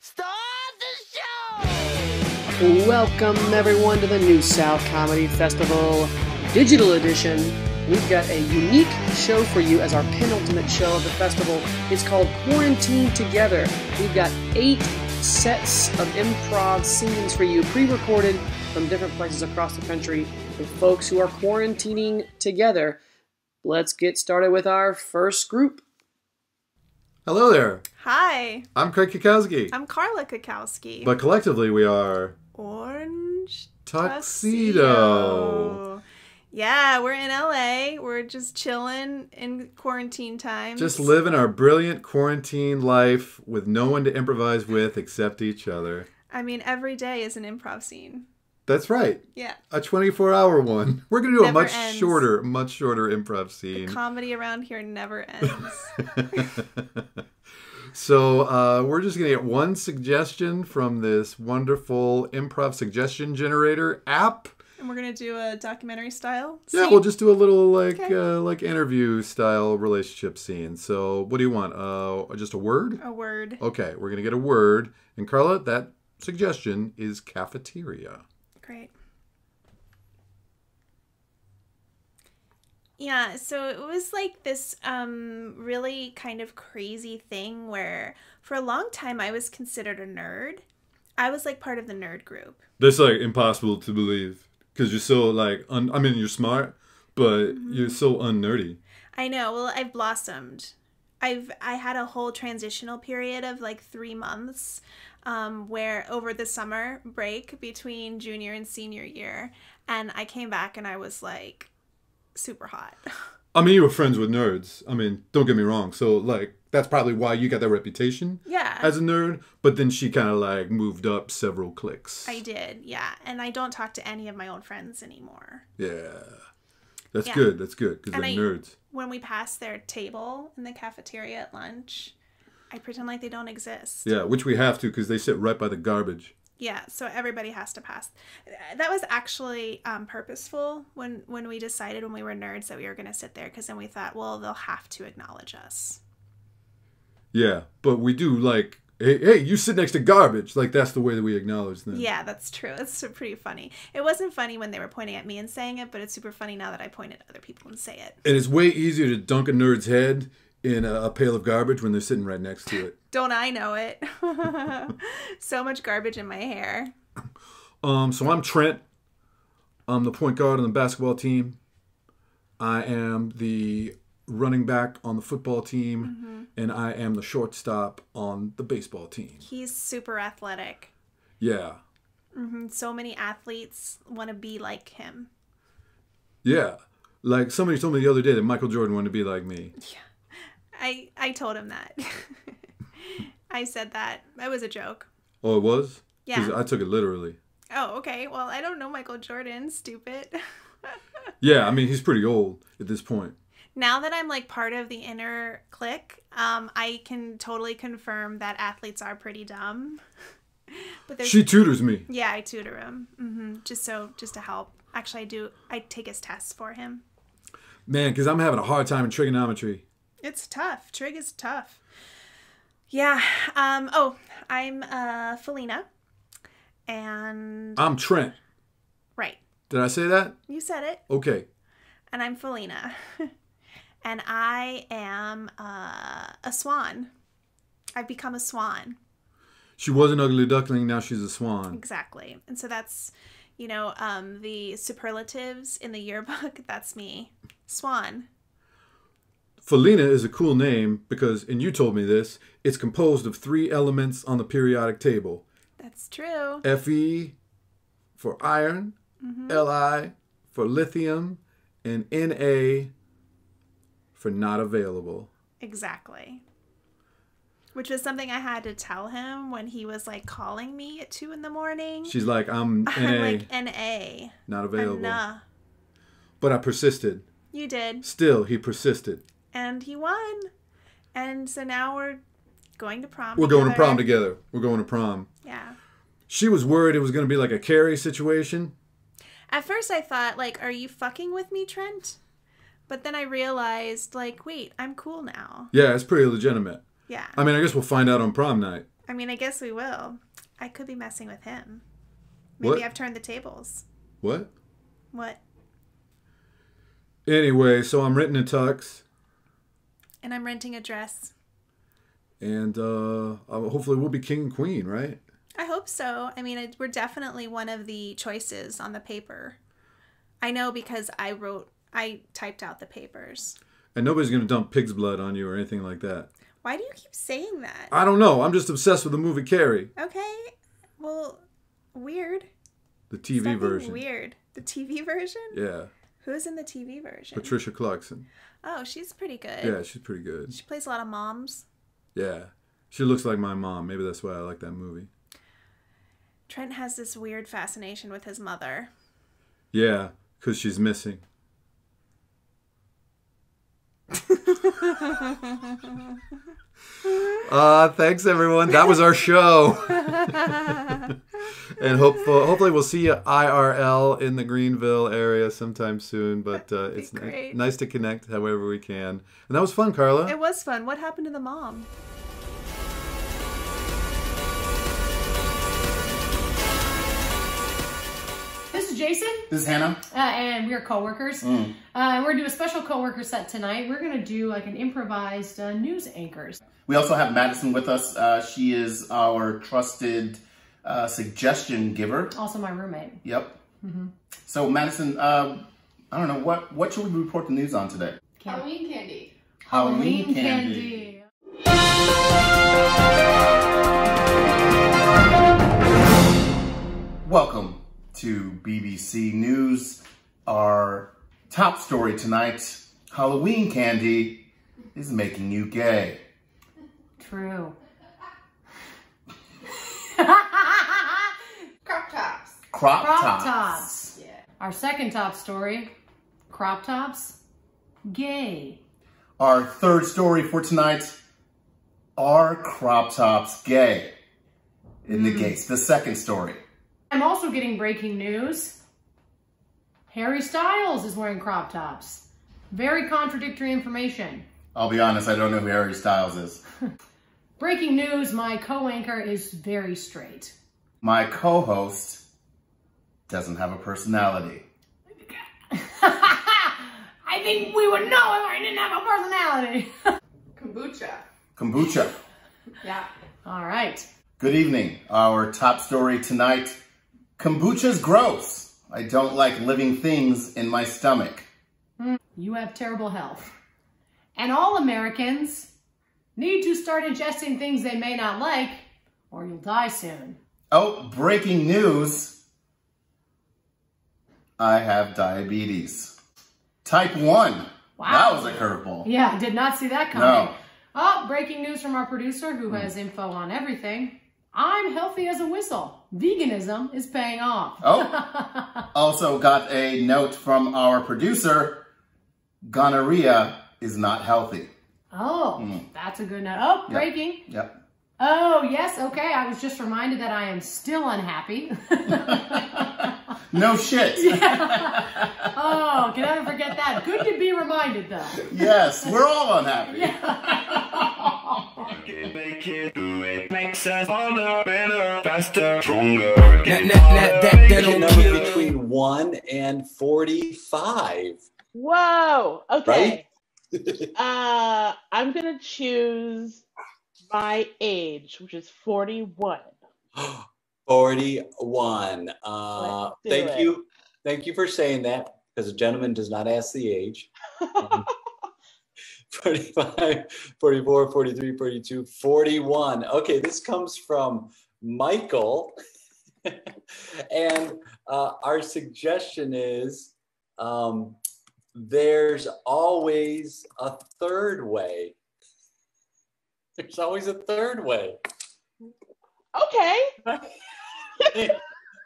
Start the show! Welcome, everyone, to the New South Comedy Festival Digital Edition. We've got a unique show for you as our penultimate show of the festival. It's called Quarantine Together. We've got eight sets of improv scenes for you, pre recorded from different places across the country with folks who are quarantining together. Let's get started with our first group. Hello there. Hi, I'm Craig Cackowski. I'm Carla Cackowski. But collectively, we are Orange Tuxedo. Yeah, we're in LA. We're just chilling in quarantine times. Just living our brilliant quarantine life with no one to improvise with except each other. I mean, every day is an improv scene. That's right. Yeah. A 24 hour one. We're going to do Never a much ends. shorter, much shorter improv scene. Comedy around here never ends. so uh, we're just going to get one suggestion from this wonderful improv suggestion generator app. and we're going to do a documentary style. Yeah, we'll just do a little like Okay. uh, like interview style relationship scene. So, what do you want? Uh, just a word? A word. Okay, we're gonna get a word. And Carla, that suggestion is cafeteria. Great. Yeah, so it was like this um really kind of crazy thing where for a long time I was considered a nerd. I was like part of the nerd group. That's like impossible to believe because you're so like un- I mean you're smart, but you're so unnerdy. I know. Well, I've blossomed. I've I had a whole transitional period of like 3 months um where over the summer break between junior and senior year and I came back and I was like super hot. I mean, you were friends with nerds. I mean, don't get me wrong. So like that's probably why you got that reputation yeah. as a nerd. But then she kind of like moved up several clicks. I did, yeah. And I don't talk to any of my old friends anymore. Yeah, that's Yeah. good. That's good because they're I- nerds. When we passed their table in the cafeteria at lunch, I pretend like they don't exist. Yeah, which we have to because they sit right by the garbage. Yeah, so everybody has to pass. That was actually um, purposeful when when we decided when we were nerds that we were going to sit there because then we thought, well, they'll have to acknowledge us. Yeah, but we do like, hey, hey, you sit next to garbage. Like that's the way that we acknowledge them. Yeah, that's true. It's pretty funny. It wasn't funny when they were pointing at me and saying it, but it's super funny now that I point at other people and say it. And it's way easier to dunk a nerd's head in a, a pail of garbage when they're sitting right next to it. Don't I know it? so much garbage in my hair. Um, so I'm Trent. I'm the point guard on the basketball team. I am the running back on the football team, and I am the shortstop on the baseball team. He's super athletic. Yeah, And so many athletes want to be like him. yeah. Like somebody told me the other day that Michael Jordan wanted to be like me. I I told him that. I said that. That was a joke. Oh, it was? Yeah. I took it literally. Oh, okay. Well, I don't know Michael Jordan. Stupid. Yeah, I mean he's pretty old at this point. now that I'm like part of the inner clique, um, I can totally confirm that athletes are pretty dumb. But She tutors me. yeah, I tutor him, Mm-hmm. just so just to help. Actually, I do. I take his tests for him. Man, because I'm having a hard time in trigonometry. It's tough. Trig is tough. Yeah. Um. Oh, I'm uh Felina, and I'm Trent. right. Did I say that? You said it. Okay. And I'm Felina, and I am uh, a swan. I've become a swan. She was an ugly duckling, now she's a swan. Exactly. And so that's, you know, um, the superlatives in the yearbook. That's me, swan. Felina is a cool name because, and you told me this, it's composed of three elements on the periodic table That's true. Fe for iron, mm-hmm. Li for lithium, and Na for not available. Exactly. Which was something I had to tell him when he was like calling me at two in the morning. She's like, I'm Na, I'm like, N-A. not available. nah. But I persisted. You did. Still, he persisted. And he won. And so now we're going to prom We're going to prom together. We're going to prom. Yeah. She was worried it was going to be like a Carrie situation. At first I thought, like, are you fucking with me, Trent? But then I realized, like, wait, I'm cool now. Yeah, it's pretty legitimate. Yeah. I mean, I guess we'll find out on prom night. I mean, I guess we will. I could be messing with him. Maybe What? I've turned the tables. What? What? Anyway, so I'm written in tux, And I'm renting a dress. and uh, uh, hopefully we'll be king and queen, right? I hope so. I mean, it, we're definitely one of the choices on the paper. I know because I wrote, I typed out the papers. And nobody's gonna dump pig's blood on you or anything like that. Why do you keep saying that? I don't know. I'm just obsessed with the movie Carrie, Okay. Well, weird. the TV being version. Weird. The TV version? Yeah, Who's in the TV version? Patricia Clarkson. Oh, she's pretty good. Yeah, she's pretty good. She plays a lot of moms. Yeah, she looks like my mom. Maybe that's why I like that movie. Trent has this weird fascination with his mother. Yeah, because she's missing. Uh, thanks everyone. That was our show. and hopefully, hopefully we'll see you IRL in the Greenville area sometime soon. But uh, it's great. nice to connect however we can. And that was fun, Carla. It was fun. What happened to the mom? This is Jason, This is Hannah. uh, and we are coworkers. Uh, and we're gonna do a special coworker set tonight. We're gonna do like an improvised uh, news anchors. We also have Madison with us. Uh, she is our trusted uh, suggestion giver. Also, my roommate. Yep. So Madison, uh, I don't know what what should we report the news on today? Halloween candy. Halloween candy. Welcome to BBC News. Our top story tonight: Halloween candy is making you gay. True. Crop tops. Crop, Crop tops. tops. Yeah. Our second top story: crop tops, gay. Our third story for tonight are crop tops gay? In It negates hmm. the second story. I'm also getting breaking news. Harry Styles is wearing crop tops. Very contradictory information. I'll be honest, I don't know who Harry Styles is. Breaking news: my co-anchor is very straight. My co host doesn't have a personality. I think we would know if I didn't have a personality. Kombucha. Kombucha. Yeah. All right. Good evening. Our top story tonight Kombucha's gross. I don't like living things in my stomach. Hmm. You have terrible health. And all Americans need to start ingesting things they may not like, or you'll die soon. Oh, breaking news. I have diabetes. Type 1. Wow. That was a curveball. Yeah, did not see that coming. No. Oh, breaking news from our producer who has info on everything. I'm healthy as a whistle. Veganism is paying off. Oh. Also got a note from our producer. Gonorrhea is not healthy. Oh, hmm. that's a good note. Oh, breaking. Yep. Oh, yes, okay. I was just reminded that I am still unhappy. No shit. oh, can I ever forget that? Good to be reminded, though. Yes, we're all unhappy. Make it do it. Makes us harder, better, faster, stronger. That, that, that, that, that number kill. between 1 and 45, Whoa. Okay. right? Uh, I'm gonna choose my age, which is 41. 41. Uh, thank it. you. Thank you for saying that because a gentleman does not ask the age. Um, 45, 44, 43, 42, 41. Okay, this comes from Michael. and uh, our suggestion is um, there's always a third way. There's always a third way. Okay.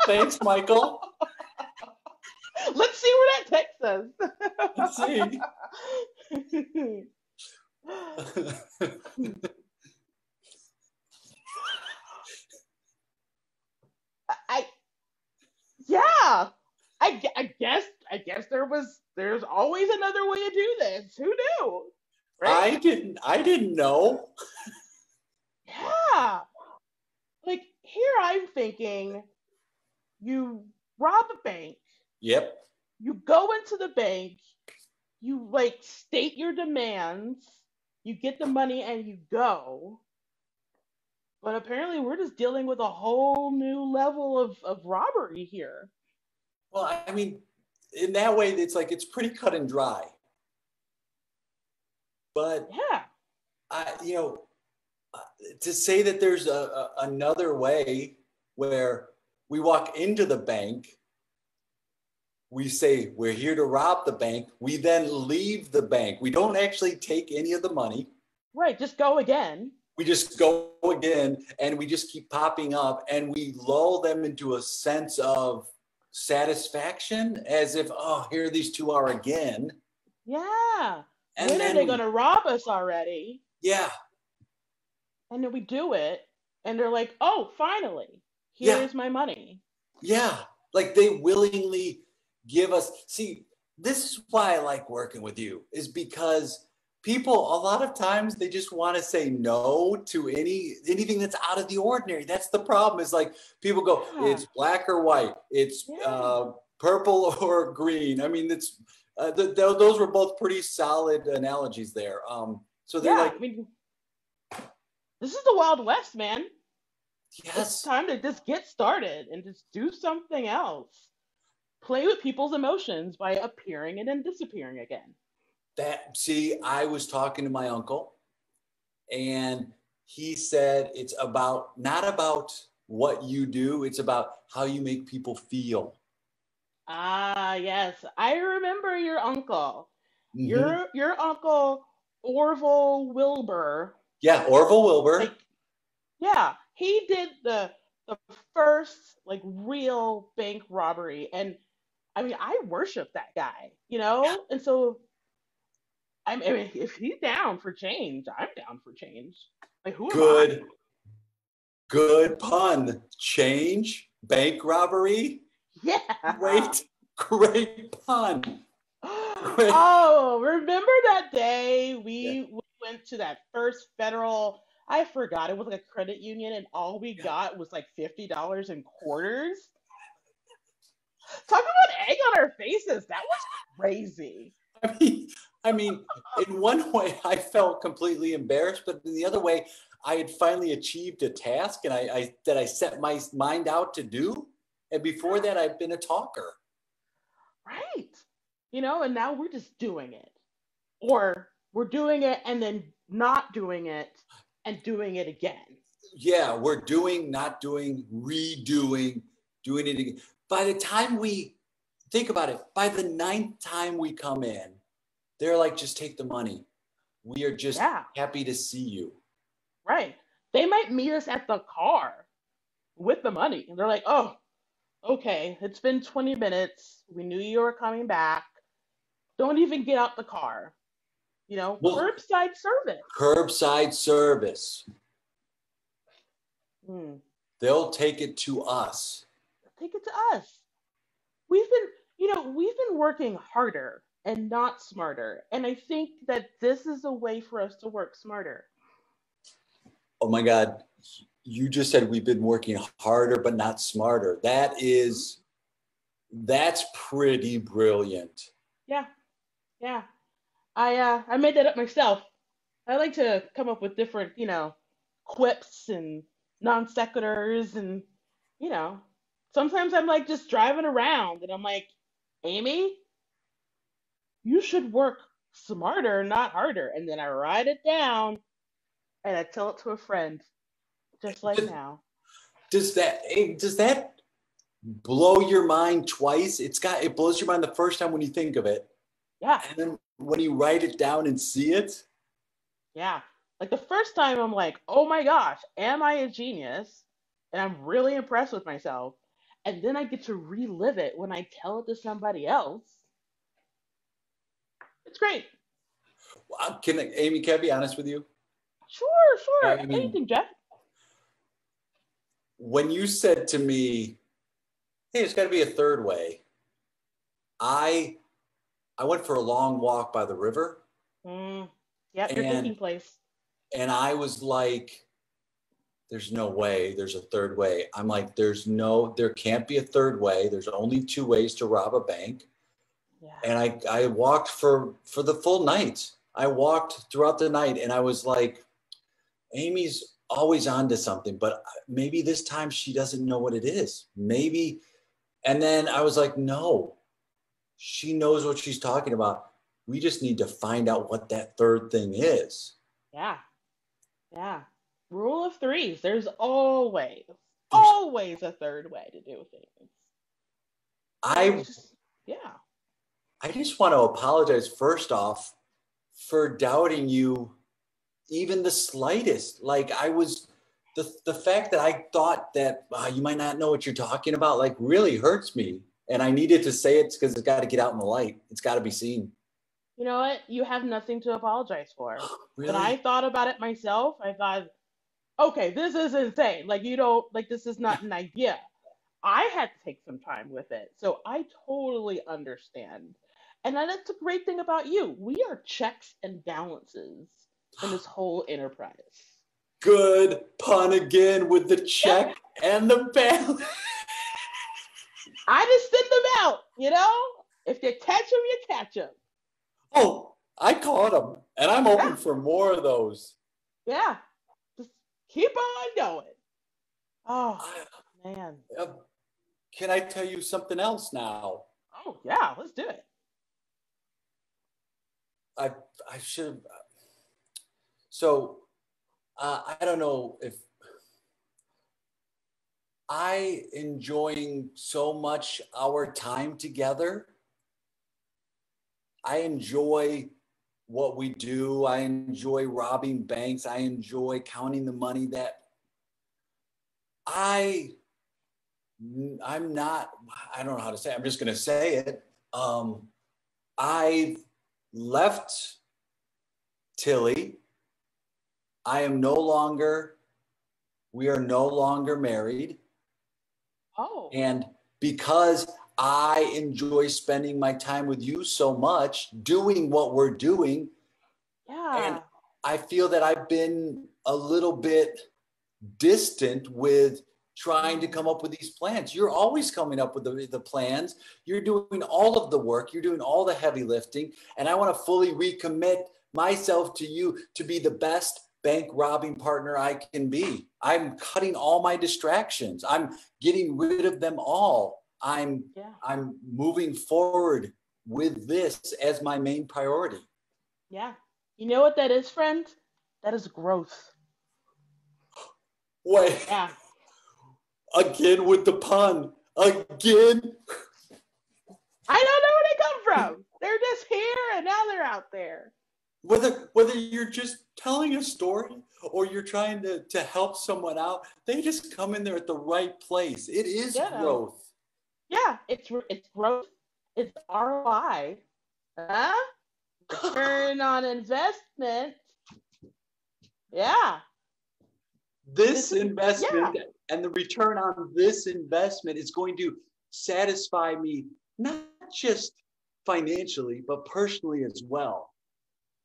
Thanks, Michael. Let's see where that takes us. Let's see. I, yeah. I, I guess I guess there was there's always another way to do this. Who knew? I didn't. I didn't know. Yeah. Here I'm thinking you rob a bank, Yep. you go into the bank, you like state your demands, you get the money and you go. But apparently we're just dealing with a whole new level of, of robbery here. Well, I mean, in that way, it's like it's pretty cut and dry. But Yeah. I, you know, to say that there's a, a another way where we walk into the bank, we say we're here to rob the bank. We then leave the bank. We don't actually take any of the money. Right, just go again. We just go again, and we just keep popping up, and we lull them into a sense of satisfaction, as if, oh, here these two are again. Yeah. And when are they we- gonna rob us already? Yeah, And then we do it, and they're like, "Oh, finally, Yeah. here's my money." Yeah, like they willingly give us. See, this is why I like working with you, is because people a lot of times they just want to say no to any anything that's out of the ordinary. That's the problem. Is like people go, Yeah. it's black or white, it's Yeah. uh, purple or green. I mean, it's uh, th- th- those were both pretty solid analogies there. Um, so they're Yeah, like, I mean, this is the Wild West, man. It's yes, time to just get started and just do something else. Play with people's emotions by appearing and then disappearing again. That see, I was talking to my uncle, and he said it's about not about what you do, it's about how you make people feel. Ah, yes, I remember your uncle. Mhm. Your your uncle Orville Wilbur. Yeah, Orville Wilbur. Like, yeah, he did the the first like real bank robbery, and I mean, I worship that guy, you know, and so I mean, if he's down for change, I'm down for change. Like, who? Good, good pun. Change bank robbery. Yeah. Great, great pun. oh, remember that day we, we went to that first federal, I forgot, it was like a credit union, and all we got was like $50 in quarters? Talk about egg on our faces. That was crazy. I mean, I mean, in one way, I felt completely embarrassed, but in the other way, I had finally achieved a task, and I, I that I set my mind out to do. And before that, I've been a talker. Right. You know, and now we're just doing it. Or we're doing it and then not doing it and doing it again. Yeah, we're doing, not doing, redoing, doing it again. By the time we think about it, by the ninth time we come in, they're like, just take the money. We are just Yeah. happy to see you. Right. They might meet us at the car with the money. And they're like, oh, okay, it's been 20 minutes. We knew you were coming back. Don't even get out the car. You know, Well- curbside service. Curbside service. Hmm. They'll take it to us. Take it to us. We've been, you know, we've been working harder and not smarter. And I think that this is a way for us to work smarter. Oh my God. You just said we've been working harder, but not smarter. That is, that's pretty brilliant. Yeah. Yeah. I uh I made that up myself. I like to come up with different, you know, quips and non sequiturs and you know, sometimes I'm like just driving around and I'm like, Amy, you should work smarter, not harder. And then I write it down and I tell it to a friend, just like now. Does that, eh, does that blow your mind twice? It's got, it blows your mind the first time when you think of it. Yeah. And then when you write it down and see it, Yeah. Like the first time I'm like, oh my gosh, am I a genius? And I'm really impressed with myself. And then I get to relive it when I tell it to somebody else. It's great. uh, can I- Amy, can I be honest with you? Sure, sure. I mean- Anything, Jeff. when you said to me, "Hey, there's got to be a third way," I I went for a long walk by the river, Mm, yep, your thinking place. and I was like, there's no way there's a third way. I'm like, there's no, there can't be a third way. There's only two ways to rob a bank. Yeah. And I, I walked for, for the full night. I walked throughout the night and I was like, Amy's always on to something, but maybe this time she doesn't know what it is. Maybe. And then I was like, no, she knows what she's talking about. We just need to find out what that third thing is. Yeah. Yeah. Rule of threes. There's always, always a third way to do things. I, Yeah. I just want to apologize first off for doubting you even the slightest. Like I was the the fact that I thought that uh, you might not know what you're talking about like really hurts me. And I needed to say it because it's got to get out in the light. It's got to be seen. You know what? You have nothing to apologize for. Really? When I thought about it myself, I thought, okay, this is insane. Like, you don't, like, this is not an idea. I had to take some time with it. So I totally understand. And that's a great thing about you. We are checks and balances in this whole enterprise. Good pun again with the check and the balance. I just send them out, you know? If you catch them, you catch them. Oh, I caught them, and I'm open for more of those. Yeah. Just keep on going. Oh, man. Uh, can I tell you something else now? Oh, yeah, let's do it. I I should have. So uh, I don't know if I enjoying so much our time together. I enjoy what we do. I enjoy robbing banks. I enjoy counting the money that I I'm not I don't know how to say. It. I'm just going to say it. Um I left Tilly. I am no longer we are no longer married. Oh. And because I enjoy spending my time with you so much, doing what we're doing, Yeah. and I feel that I've been a little bit distant with trying to come up with these plans. You're always coming up with the, the plans. You're doing all of the work. You're doing all the heavy lifting. And I want to fully recommit myself to you to be the best bank robbing partner I can be. I'm cutting all my distractions. I'm getting rid of them all. I'm Yeah. I'm moving forward with this as my main priority. Yeah. You know what that is, friend? That is growth. Wait, Yeah. again with the pun. Again. I don't know where they come from. They're just here and now they're out there. Whether whether you're just telling a story or you're trying to, to help someone out, they just come in there at the right place. It is Yeah. growth. Yeah, it's it's growth. It's ROI. Huh? Return on investment. Yeah. This This is- investment and the return on this investment is going to satisfy me not just financially, but personally as well.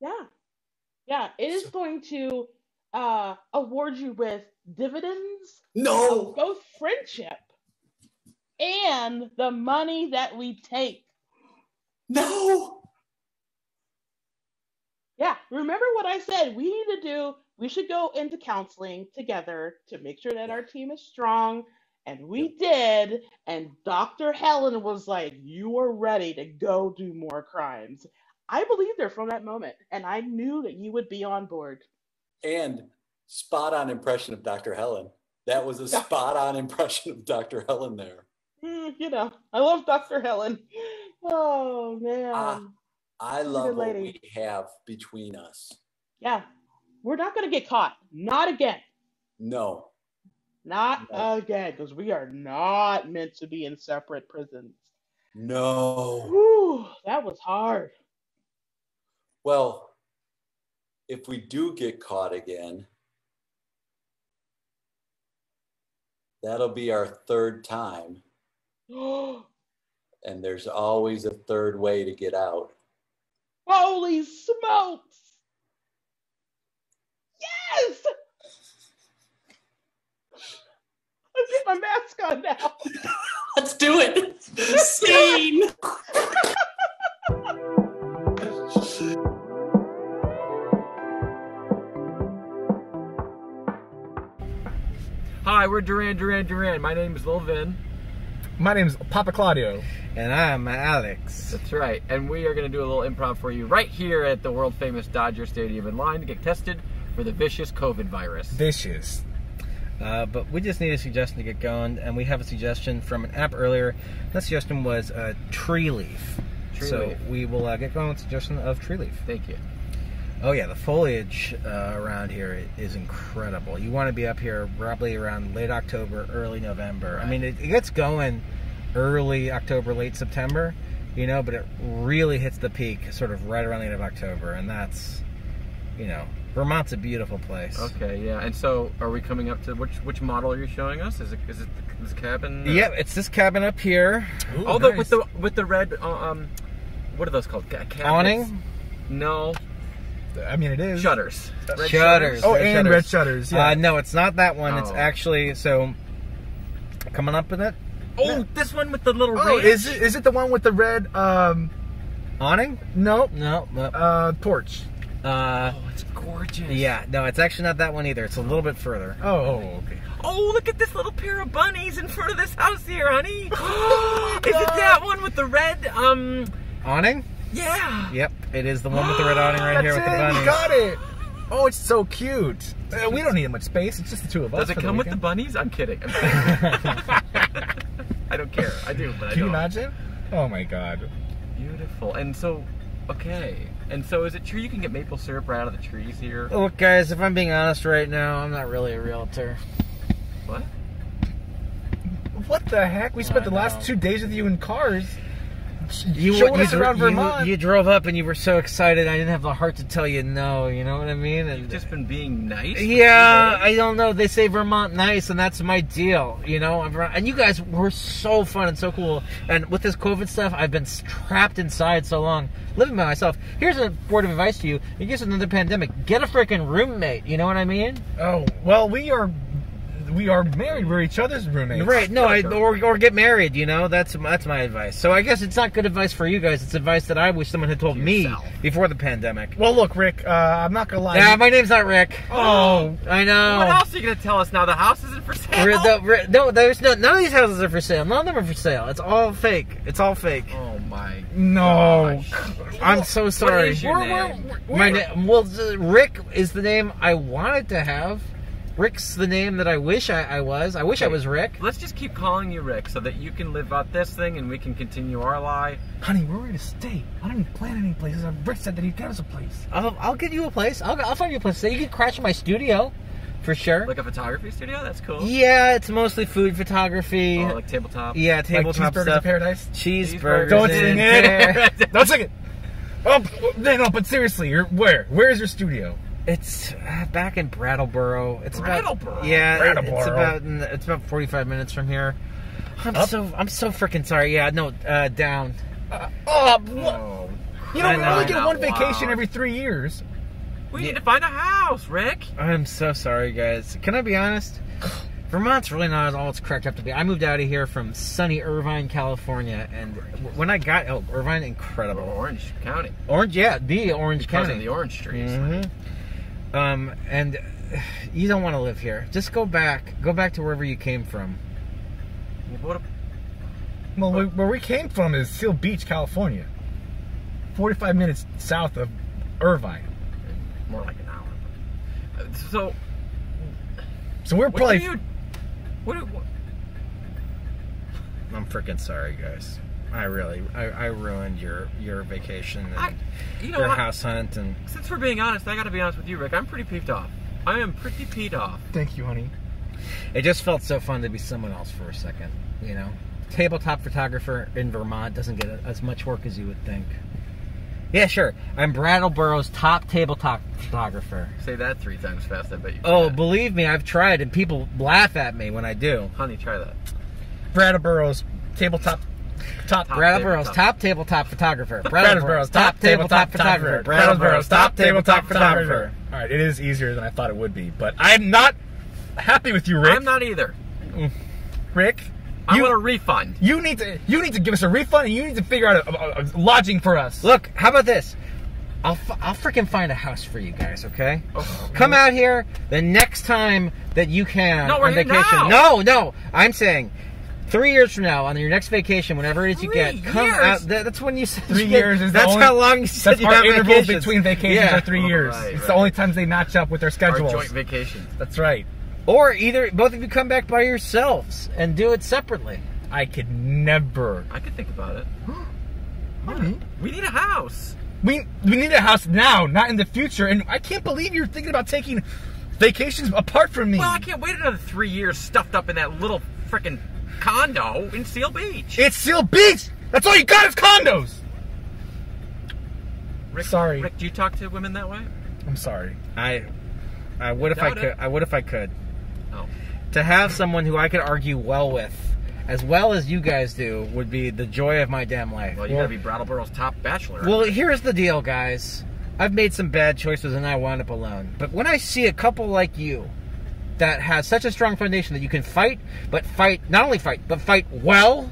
Yeah. Yeah. It is going to uh award you with dividends No, both friendship and the money that we take. no. Yeah, remember what I said? We need to do, we should go into counseling together to make sure that our team is strong. And we did. And Dr. Helen was like, You are ready to go do more crimes. I believed her from that moment. And I knew that you would be on board. And spot on impression of Dr. Helen. That was a spot on impression of Dr. Helen there. Mm, you know, I love Dr. Helen. Oh, man. Ah. I love what we have between us. Yeah, we're not going to get caught. Not again. No, Not No. again. Because we are not meant to be in separate prisons. no. Whew, that was hard. Well, if we do get caught again, that'll be our third time. And there's always a third way to get out. Holy smokes! Yes! Let's get my mask on now. Let's do it. Scene. Hi, we're Duran Duran Duran. My name is Lil Vin. My name's Papa Claudio. And I'm Alex. That's right. And we are going to do a little improv for you right here at the world famous Dodger Stadium in line to get tested for the vicious COVID virus. Vicious. Uh, but we just need a suggestion to get going, and we have a suggestion from an app earlier. That suggestion was uh, Tree Leaf. Tree so Leaf. we will uh, get going with a suggestion of Tree Leaf. Thank you. Oh yeah, the foliage uh, around here is incredible. You want to be up here probably around late October, early November. I mean, it, it gets going early October, late September, you know, but it really hits the peak sort of right around the end of October, and that's, you know, Vermont's a beautiful place. Okay, yeah. And so, are we coming up to which which model are you showing us? Is it is it this cabin? Yep, it's this cabin up here. oh, the, with the with the red uh, um, what are those called? Ca- cabinets? Awning? No. I mean, it is Shutters. Red shutters. Oh, and red shutters. Yeah. Uh, no, it's not that one. It's Oh. actually so. Coming up in it. Oh, this one with the little oh, ranch? is it is it the one with the red um awning? No. No. no. Uh, porch. Uh, oh, it's gorgeous. Yeah, no, it's actually not that one either. It's a little bit further. Oh, oh okay. Oh, look at this little pair of bunnies in front of this house here, honey. is it that one with the red um Awning? Yeah. Yep, it is the one with the red awning right here with it. the bunnies. We got it. Oh, it's so cute. Uh, we don't need much space. It's just the two of us. Does it for come with the bunnies? I'm kidding. I'm kidding. I don't care. I do, but I don't. Can you don't. imagine? Oh my god. Beautiful. And so, okay. And so, is it true you can get maple syrup right out of the trees here? Look, guys, if I'm being honest right now, I'm not really a realtor. What? What the heck? We spent I the last two days with you in cars. You, showing you, us around Vermont. you drove up and you were so excited. I didn't have the heart to tell you no. You know what I mean? And You've just been being nice. Yeah. I don't know. They say Vermont nice, and that's my deal. You know, and you guys were so fun and so cool. And with this COVID stuff, I've been trapped inside so long, living by myself. Here's a word of advice to you: in case of another pandemic, get a freaking roommate. You know what I mean? Oh well, we are we are married. We're each other's roommates. Right? No, I, or or get married. You know, that's that's my advice. So I guess it's not good advice for you guys. It's advice that I wish someone had told me before the pandemic. Well, look, Rick. Uh, I'm not gonna lie. Yeah, my name's not Rick. Oh, I know. What else are you going to tell us now? The house isn't for sale? We're the- we're- no, there's no none of these houses are for sale. None of them are for sale. It's all fake. It's all fake. Oh my. no. I'm so sorry. is your We're- name? we're- My name. Well, Rick is the name I wanted to have. Rick's the name that I wish I, I was. I wish I was Rick. Let's just keep calling you Rick so that you can live out this thing and we can continue our lie. Honey, we're ready to stay. I don't even plan any places. Rick said that he'd get us a place. I'll, I'll get you a place. I'll, I'll find you a place. So you can crash in my studio, for sure. Like a photography studio? That's cool. Yeah, it's mostly food photography. Oh, like tabletop? yeah, tabletop cheeseburgers in stuff. paradise? Cheeseburgers. Don't in sing it. Don't sing it. Oh, no, no, but seriously, you're where? Where is your studio? It's uh, back in Brattleboro. It's Brattleboro? about yeah. it- It's Brattleboro. about it's about forty five minutes from here. I'm Up? so I'm so freaking sorry. Yeah, no, uh, down. Oh. Oh. You I know, we know. only get one Wow. vacation every three years. We need to find a house, Rick. I'm so sorry, guys. Can I be honest? Vermont's really not all it's cracked up to be. I moved out of here from sunny Irvine, California, and when I got oh, Irvine, incredible. Orange County. Orange, yeah, the Orange Because County. of the orange trees. Mhm. Um, and you don't want to live here. Just go back. Go back to wherever you came from. Well, we, where we came from is Seal Beach, California. 45 minutes south of Irvine. more like an hour. So, So we're what probably. What, what, I'm freaking sorry, guys. I really, I, I ruined your your vacation and I, you know your what? house hunt and. Since we're being honest, I gotta be honest with you, Rick. I'm pretty peeved off. I am pretty peeved off. Thank you, honey. It just felt so fun to be someone else for a second, you know. Tabletop photographer in Vermont doesn't get as much work as you would think. Yeah, sure. I'm Brattleboro's top tabletop photographer. Say that three times fast, I bet you. Oh, can. believe me, I've tried, and people laugh at me when I do. honey, try that. Brattleboro's tabletop top. Top Brattleboro's top tabletop photographer. Brattleboro's top tabletop photographer. Brattleboro's top tabletop photographer. All right, it is easier than I thought it would be, but I'm not happy with you, Rick. I'm not either. Rick. I want a refund. You need to you need to give us a refund, and you need to figure out a, a- a lodging for us. Look, how about this? I'll f- I'll freaking find a house for you guys, okay? Oh, Come out here the next time that you can No, we're on vacation. now. No, no, I'm saying three years from now on your next vacation, whenever it is you get, come years? out. That, that's when you said Three you- years is the That's only- how long you said That's you our have intervals vacations. between vacations Yeah. are three oh, years. right, it's right. the only times they match up with their Our schedules. joint vacations. That's right. Or either both of you come back by yourselves and do it separately. I could never. I could think about it. We need a house. We we need a house now, not in the future. And I can't believe you're thinking about taking vacations apart from me. Well, I can't wait another three years stuffed up in that little freaking condo in Seal Beach. It's Seal Beach. That's all you got is condos. Rick, Sorry. Rick, do you talk to women that way? I'm sorry. I, I would if I could. it. I would if I could. Oh. To have someone who I could argue well with, as well as you guys do, would be the joy of my damn life. Well, you gotta be Brattleboro's top bachelor. Well, here's the deal, guys. I've made some bad choices and I wound up alone. But when I see a couple like you that has such a strong foundation that you can fight, but fight, not only fight, but fight well,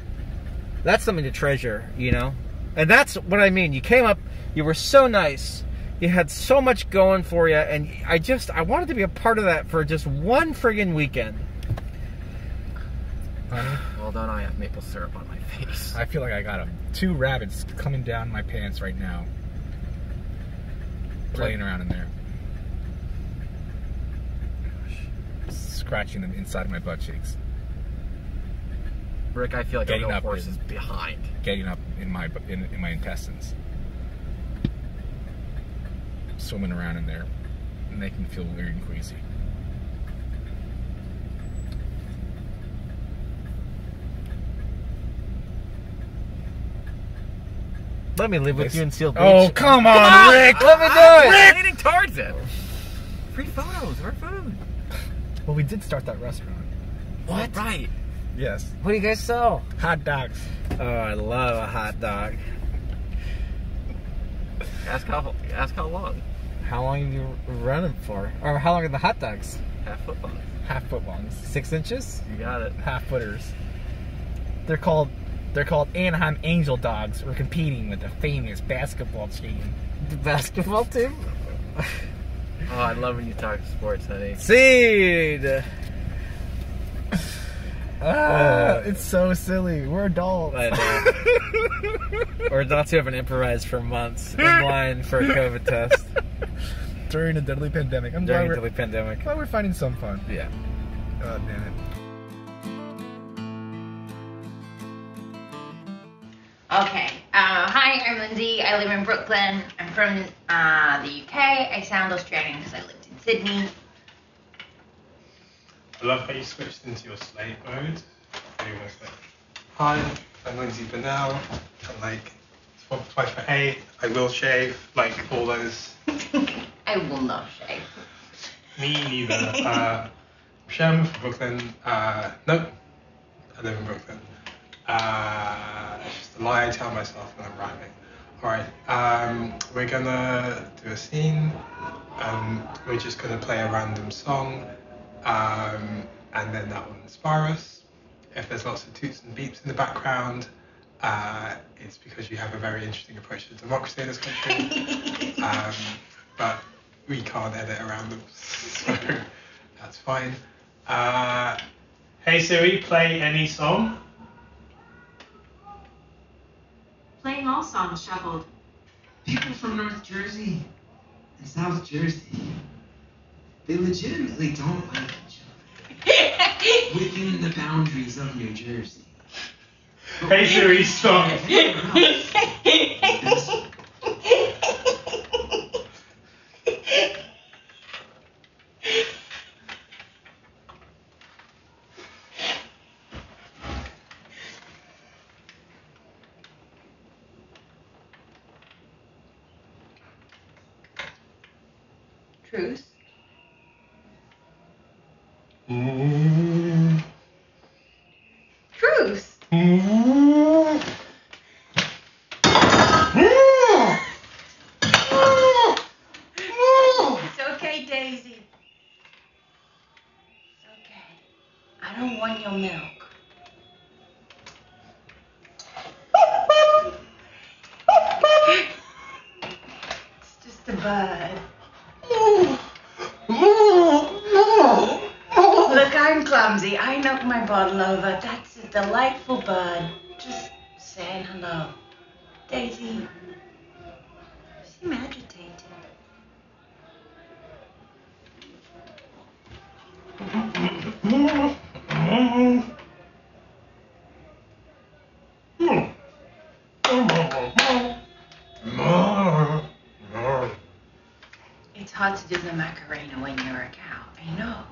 that's something to treasure, you know? And that's what I mean. You came up, you were so nice, you had so much going for you, and I just, I wanted to be a part of that for just one friggin' weekend. Honey, well done. I have maple syrup on my face. I feel like I got a, two rabbits coming down my pants right now. Playing around in there. Scratching them inside my butt cheeks. Rick, I feel like a Getting real up horse in- is behind. Getting up in my in, in my intestines. Swimming around in there. Making me feel weird and queasy. Let me live with you in Seal oh, Beach. Oh, come on, ah! Rick! Let me do it! Rick! Leaning towards it. Free photos. Our food. Well, we did start that restaurant. What? Right. Yes. What do you guys sell? Hot dogs. Oh, I love a hot dog. Ask how ask how long. How long have you run them for? Or how long are the hot dogs? Half foot long. Half foot longs. Six inches? You got it. Half footers. They're called they're called Anaheim Angel Dogs. We're competing with the famous basketball team. The basketball team? Oh, I love when you talk sports, honey. Seed! Ah, it's so silly. We're adults. I know. We're adults who have an improvised for months in line for a COVID test During a deadly pandemic. I'm during glad the we're, pandemic. glad we're finding some fun. Yeah. God damn it. Okay. Lynsey. I live in Brooklyn. I'm from uh, the UK. I sound Australian because I lived in Sydney. I love how you switched into your slave mode. Like, Hi, I'm Lynsey Bonell. I'm like tw- twice for eight. I will shave, like all those. I will not shave. Me neither. uh, Shem from Brooklyn. Uh, nope. I live in Brooklyn. Uh, it's just a lie I tell myself when I'm rhyming. Alright, um, we're gonna do a scene. Um, we're just gonna play a random song. Um, and then that will inspire us. If there's lots of toots and beeps in the background, uh, it's because you have a very interesting approach to democracy in this country. um, but we can't edit around them, so that's fine. Uh, hey Siri, play any song. Playing all songs shuffled. People from North Jersey and South Jersey, they legitimately don't like each other within the boundaries of New Jersey. Hey Siri, stop. Truce. Mm. Truce. It's okay, Daisy. It's okay. I don't want your milk. bud. Look, I'm clumsy. I knocked my bottle over. That's a delightful bud. Just saying hello. Daisy. You seem agitated. It's hard to do the Macarena when you're a cow. I know.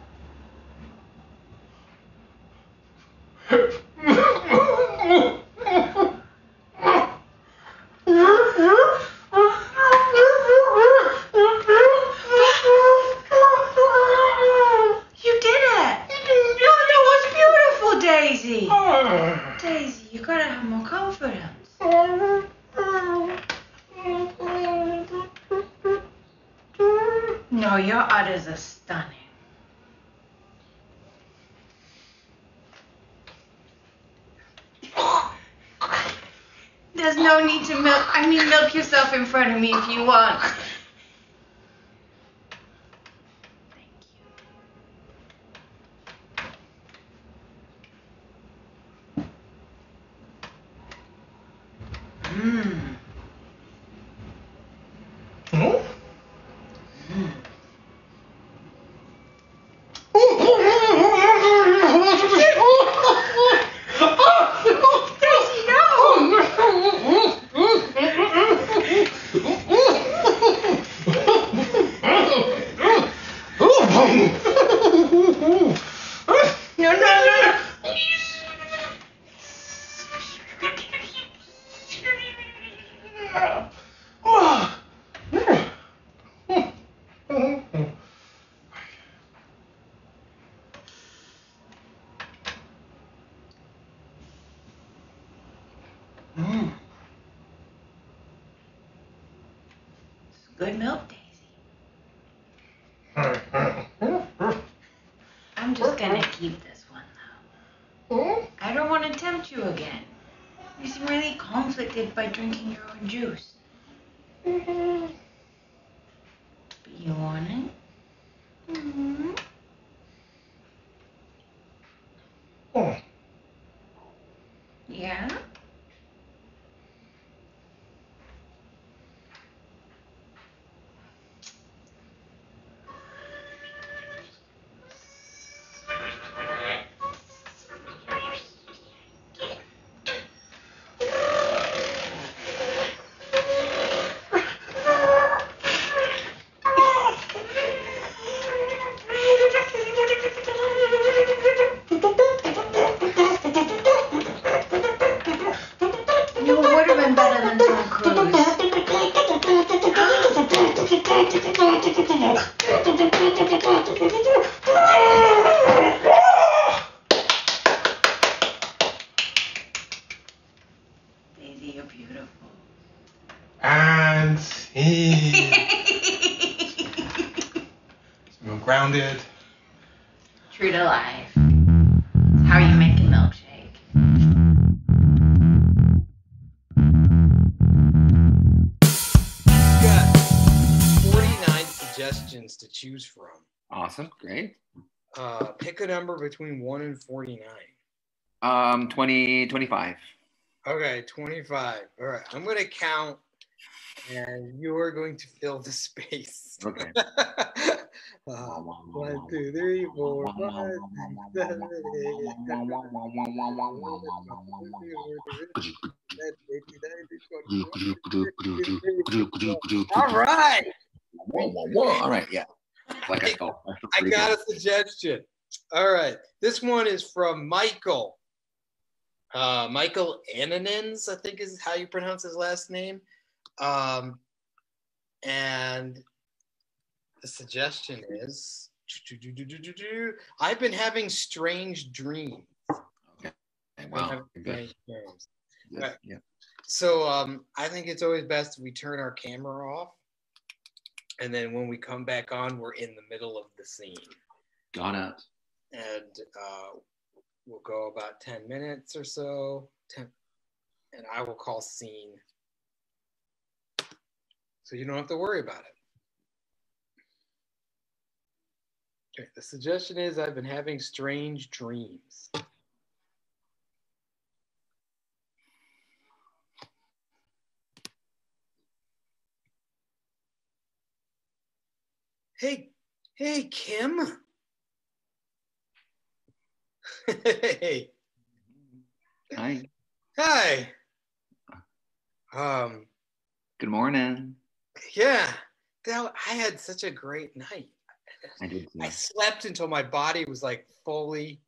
You did it! No, that was beautiful, Daisy! Daisy, you gotta have more confidence. No, your udders are stunning. There's no need to milk. I mean, milk yourself in front of me if you want. Grounded. True to life. It's how you make a milkshake. got 49 suggestions to choose from. Awesome. Great. Uh, pick a number between 1 and 49. Um, 20, 25. Okay, 25. All right, I'm going to count and you are going to fill the space. Okay. Uh, one, two, three, four, five, six, seven, eight, nine, All right. All right. Yeah. Like I go. I got a suggestion. All right. This one is from Michael. Uh, Michael Ananins, I think is how you pronounce his last name. Um, and the suggestion is I've been having strange dreams. Been wow, strange dreams. Yeah, Right. yeah. So um, I think it's always best we turn our camera off. And then when we come back on, we're in the middle of the scene. Got it. And uh, we'll go about 10 minutes or so. 10, and I will call scene. So you don't have to worry about it. Okay, the suggestion is I've been having strange dreams. Hey, hey, Kim. hey. Hi. Hi. Um. Good morning yeah, that, I had such a great night. I did. I slept until my body was like fully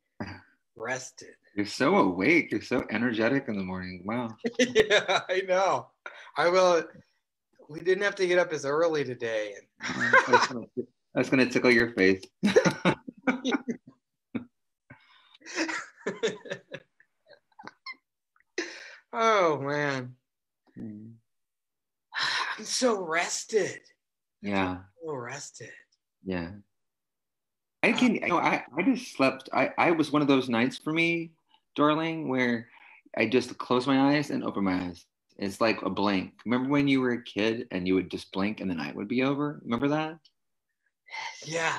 rested. You're so awake. You're so energetic in the morning. Wow. yeah, I know. I will. We didn't have to get up as early today. That's gonna tickle your face. oh man, Mm. I'm so rested. Yeah. So rested. Yeah. I can you know, I, I just slept I, I was one of those nights for me, darling, where I just close my eyes and open my eyes. It's like a blink. Remember when you were a kid and you would just blink and the night would be over? Remember that? Yeah.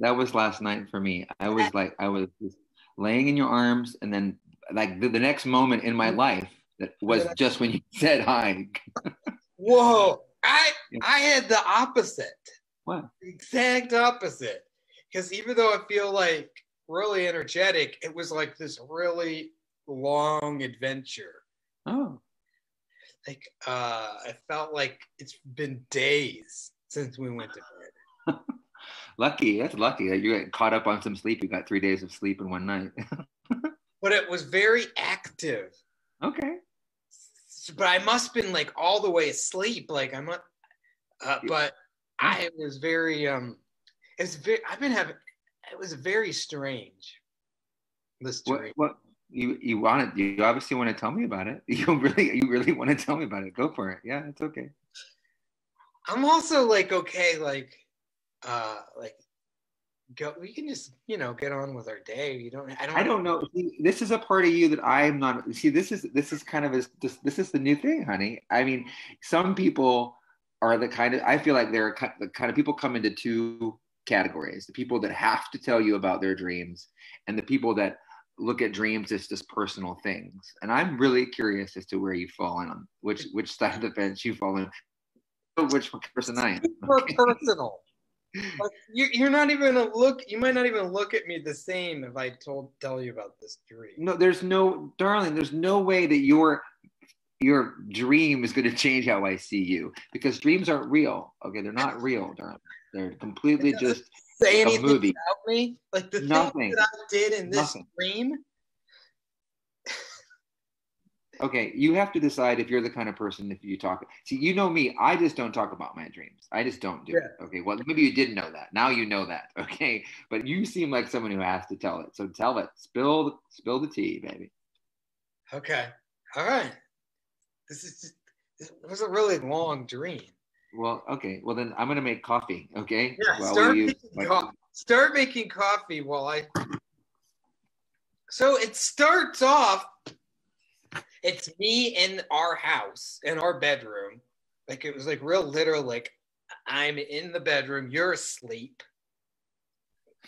That was last night for me. I was like I was just laying in your arms and then like the, the next moment in my mm-hmm. life that was just when you said hi. Whoa. I I had the opposite. What? The exact opposite. Because even though I feel like really energetic, it was like this really long adventure. Oh. Like uh I felt like it's been days since we went to bed. Lucky, that's lucky that you got caught up on some sleep. You got three days of sleep in one night. But it was very active. okay. But I must have been like all the way asleep. Like I'm not uh, but I was very um it's very I've been having it was very strange. This What, dream. what you you want to you obviously want to tell me about it. You really you really want to tell me about it. Go for it. Yeah, it's okay. I'm also like okay, like uh like go we can just, you know, get on with our day. You don't I don't I don't know. See, this is a part of you that I'm not. See, this is this is kind of a, this this is the new thing, honey. I mean, some people are the kind of I feel like they're the kind of people come into two categories: the people that have to tell you about their dreams, and the people that look at dreams as just personal things. And I'm really curious as to where you fall in on which which side of the fence you fall in. Which person I am. personal. Like, you, you're not even gonna look. You might not even look at me the same if I told tell you about this dream. No, there's no, darling. There's no way that your your dream is going to change how I see you because dreams aren't real. Okay, they're not real, darling. They're completely just Say a anything movie. about me? Like the Nothing. things that I did in this Nothing. dream. Okay, you have to decide if you're the kind of person if you talk. See, you know me. I just don't talk about my dreams. I just don't do it. Okay. Well, maybe you didn't know that. Now you know that. Okay. But you seem like someone who has to tell it. So tell it. Spill spill the tea, baby. Okay. All right. This is just. This was a really long dream. Well, okay. Well, then I'm gonna make coffee. Okay. Yeah. Start, making like- co- start making coffee while I. So it starts off. It's me in our house, in our bedroom. Like it was like real literal. Like I'm in the bedroom, you're asleep.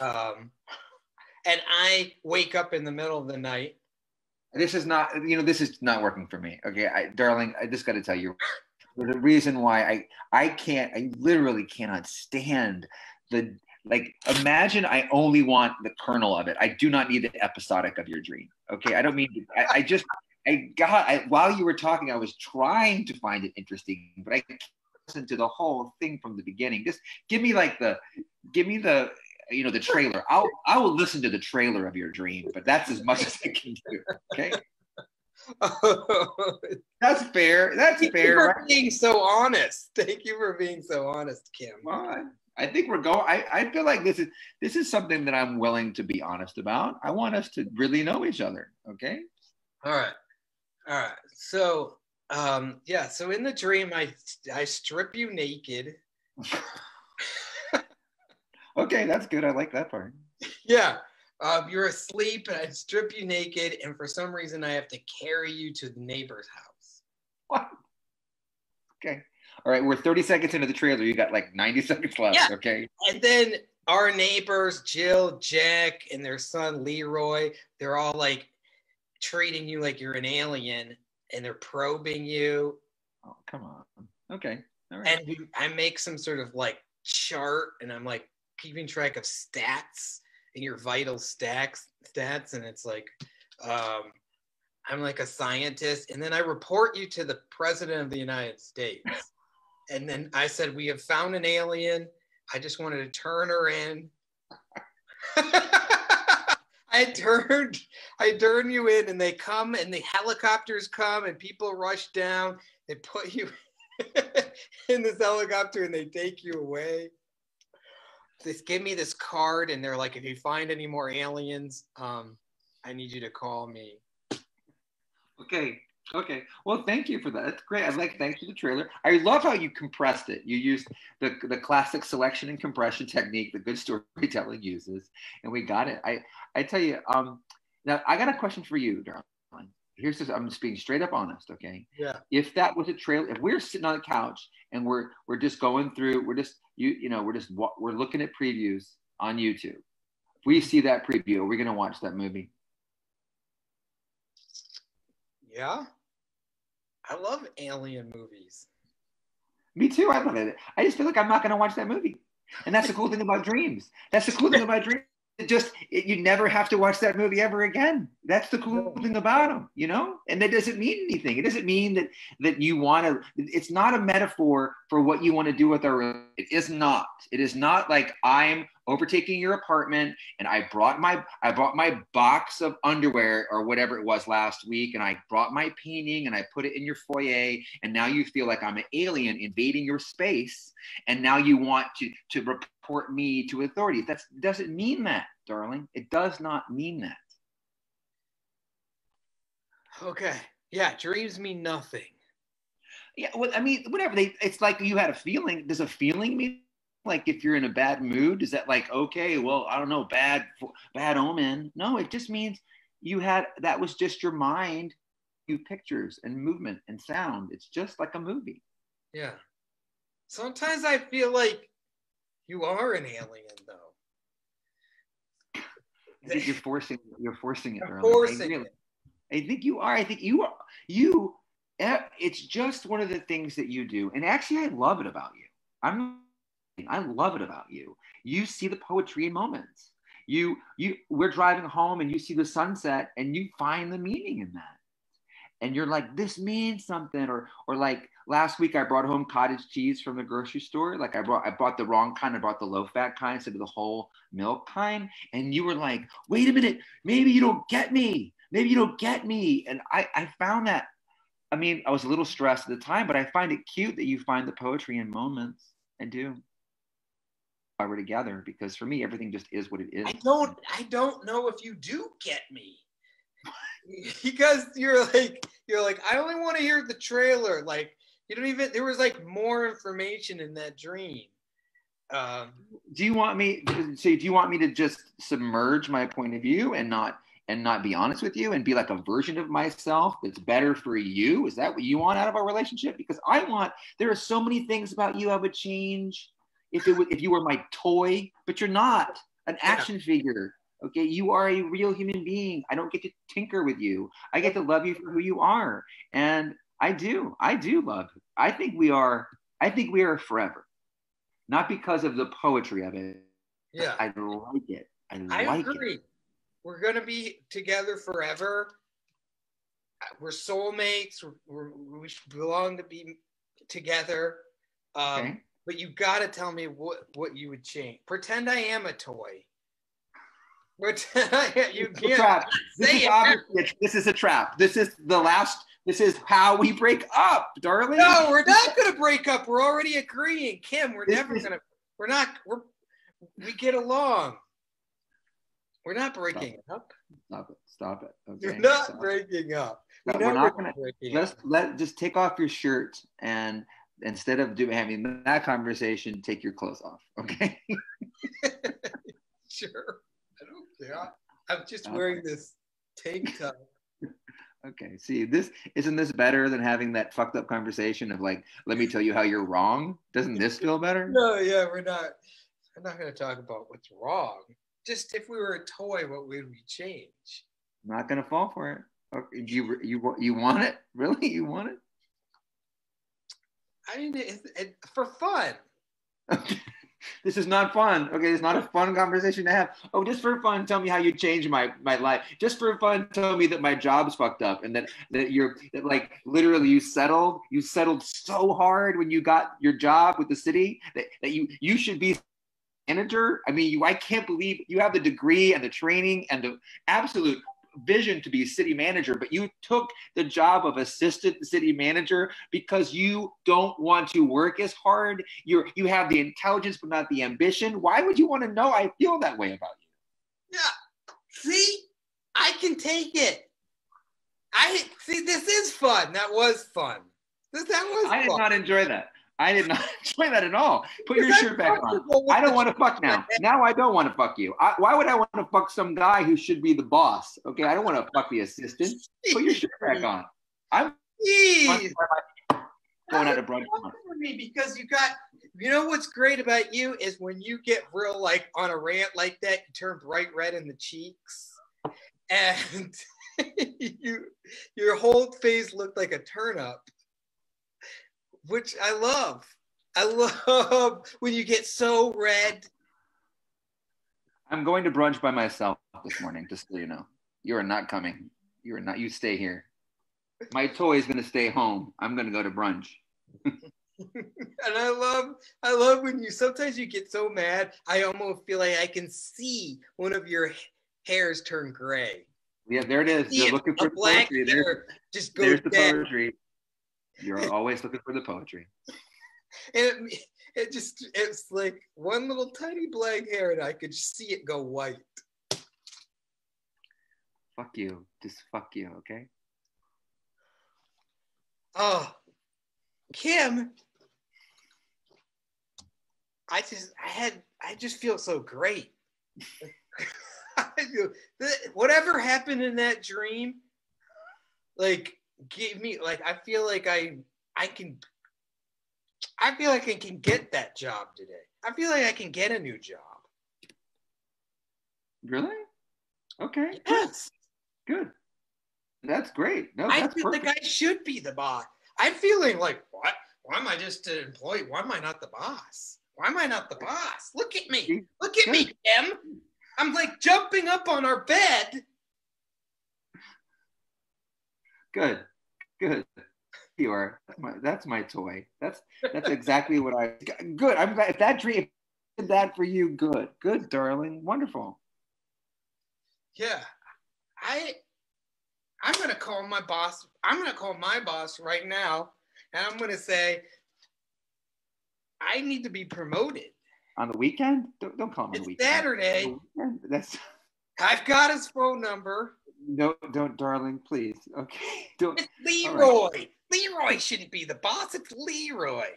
Um, and I wake up in the middle of the night. this is not you know this is not working for me okay I, darling i just got to tell you the reason why i i can't i literally cannot stand the like imagine i only want the kernel of it i do not need the episodic of your dream okay i don't mean I, I just i got I, while you were talking i was trying to find it interesting but i can't listen to the whole thing from the beginning just give me like the give me the you know the trailer i'll i will listen to the trailer of your dream but that's as much as i can do okay that's fair that's Thank fair you for right? being so honest. Thank you for being so honest, Kim. I think we're going. I, I feel like this is this is something that I'm willing to be honest about. I want us to really know each other. Okay. All right. All right. So, um, yeah. So in the dream, I I strip you naked. Okay, that's good. I like that part. Yeah. Um, you're asleep, and I strip you naked, and for some reason, I have to carry you to the neighbor's house. What? Okay. All right. We're 30 seconds into the trailer. You got like 90 seconds left. Yeah. Okay. And then our neighbors, Jill, Jack, and their son Leroy, they're all like treating you like you're an alien and they're probing you. Oh, come on. Okay. All right. And we, I make some sort of like chart and I'm like keeping track of stats and your vital stacks stats. And it's like, um, I'm like a scientist. And then I report you to the president of the United States. and then I said, We have found an alien. I just wanted to turn her in. I turned, I turn you in, and they come, and the helicopters come, and people rush down. They put you in this helicopter, and they take you away. They give me this card, and they're like, "If you find any more aliens, um, I need you to call me." Okay. Okay. Well, thank you for that. That's great. I'd like to thank you for the trailer. I love how you compressed it. You used the the classic selection and compression technique that good storytelling uses, and we got it. I I tell you, um, now I got a question for you, darling. Here's this. I'm just being straight up honest. Okay. Yeah. If that was a trailer, if we're sitting on the couch and we're we're just going through, we're just you you know we're just we're looking at previews on YouTube. If we see that preview, are we gonna watch that movie? Yeah. I love alien movies. Me too. I love it. I just feel like I'm not going to watch that movie. And that's the cool thing about dreams. That's the cool thing about dreams. It just it, you never have to watch that movie ever again. That's the cool thing about them, you know. And that doesn't mean anything. It doesn't mean that that you want to. It's not a metaphor for what you want to do with our. It is not. It is not like I'm overtaking your apartment and I brought my I brought my box of underwear or whatever it was last week and I brought my painting and I put it in your foyer and now you feel like I'm an alien invading your space and now you want to to report me to authorities. That doesn't mean that, darling. It does not mean that. Okay. Yeah, dreams mean nothing. Yeah, well, I mean, whatever. They, it's like you had a feeling. Does a feeling mean like if you're in a bad mood? Is that like okay? Well, I don't know, bad, bad omen. No, it just means you had that was just your mind, you pictures and movement and sound. It's just like a movie. Yeah. Sometimes I feel like you are an alien, though. I think you're forcing you're forcing it. I'm Darling. I forcing really- I think you are. I think you are. You. eh, It's just one of the things that you do, and actually, I love it about you. I'm. I love it about you. You see the poetry in moments. You. You. We're driving home, and you see the sunset, and you find the meaning in that. And you're like, this means something, or or like last week I brought home cottage cheese from the grocery store. Like I brought I bought the wrong kind. I brought the low fat kind instead of the whole milk kind. And you were like, wait a minute, maybe you don't get me. Maybe you don't get me. And I, I found that, I mean, I was a little stressed at the time, but I find it cute that you find the poetry in moments. I do. Why we're together, because for me, everything just is what it is. I don't. I don't know if you do get me. because you're like you're like I only want to hear the trailer. Like you don't even. There was like more information in that dream. Um, do you want me so do you want me to just submerge my point of view and not and not be honest with you and be like a version of myself that's better for you is that what you want out of our relationship because i want there are so many things about you i would change if it if you were my toy but you're not an action figure okay you are a real human being i don't get to tinker with you i get to love you for who you are and i do i do love i think we are i think we are forever not because of the poetry of it. Yeah. I like it. I I like agree. it. We're gonna be together forever. We're soulmates. We're, we belong to be together. Um, Okay. But you got to tell me what what you would change. Pretend I am a toy. Pretend you can't trap. This is obviously a- this is a trap. This is the last. This is how we break up, darling. No, we're not gonna break up. We're already agreeing, Kim. We're This never is- gonna. We're not. We're we get along. We're not breaking up. Stop it. Stop it. Okay. You're not Stop it. breaking up. No, We're not gonna. Let's up. let just take off your shirt and instead of doing having that conversation, take your clothes off. Okay. Sure. I don't care. I'm just Okay. wearing this tank top. Okay. See, this isn't this better than having that fucked up conversation of like, let me tell you how you're wrong. Doesn't this feel better? No, yeah, we're not. I'm not going to talk about what's wrong. Just if we were a toy, what would we change? I'm not gonna fall for it. You you you want it? Really? You want it? I mean, it, it, for fun. This is not fun. Okay, it's not a fun conversation to have. Oh, just for fun, tell me how you changed my my life. Just for fun, tell me that my job's fucked up and that that you're that like literally you settled. You settled so hard when you got your job with the city that, that you you should be manager. I mean, you I can't believe you have the degree and the training and the absolute vision to be city manager, but you took the job of assistant city manager because you don't want to work as hard. You're you have the intelligence but not the ambition. Why would you want to know I feel that way about you? Yeah. See, I can take it. I see. This is fun. That was fun. This, that was. I did fun. not enjoy that. I did not enjoy that at all. Put your shirt back on. I don't want to fuck now. Now I don't want to fuck you. I, why would I want to fuck some guy who should be the boss? Okay, I don't want to fuck the assistant. Put your shirt back on. I'm Jeez. going out brunch. me because you got you know what's great about you is when you get real like on a rant like that you turn bright red in the cheeks and you your whole face looked like a turnip which i love i love when you get so red I'm going to brunch by myself this morning, just so you know. You are not coming. You are not. You stay here. My toy is going to stay home. I'm going to go to brunch. and i love i love when you sometimes you get so mad i almost feel like i can see one of your hairs turn gray Yeah, there it is. You're looking for the black poetry. hair There's, just go there's the poetry. You're always looking for the poetry. And it, it just it's like one little tiny black hair and I could just see it go white. Fuck you. Just fuck you, okay? Oh, Kim, I just I had I just feel so great. I feel- th- Whatever happened in that dream, like gave me like I feel like I I can I feel like I can get that job today. I feel like I can get a new job. Really? Okay. Yes. Good. That's great. No, I feel perfect. like I should be the boss. I'm feeling like, what? Why am I just an employee? Why am I not the boss? Why am I not the boss? Look at me. Look at me, Kim. I'm like jumping up on our bed. Good. Good. You are. That's my, that's my toy. That's that's exactly what I. Good. I'm glad if that dream did that for you. Good. Good, darling. Wonderful. Yeah. I I'm gonna call my boss. I'm gonna call my boss right now, and I'm gonna say I need to be promoted. On the weekend? Don't, don't call him on the It's weekend. Saturday. That's I've got his phone number. No, don't, darling. Please. Okay. Don't. It's Leroy. Right. Leroy shouldn't be the boss. It's Leroy.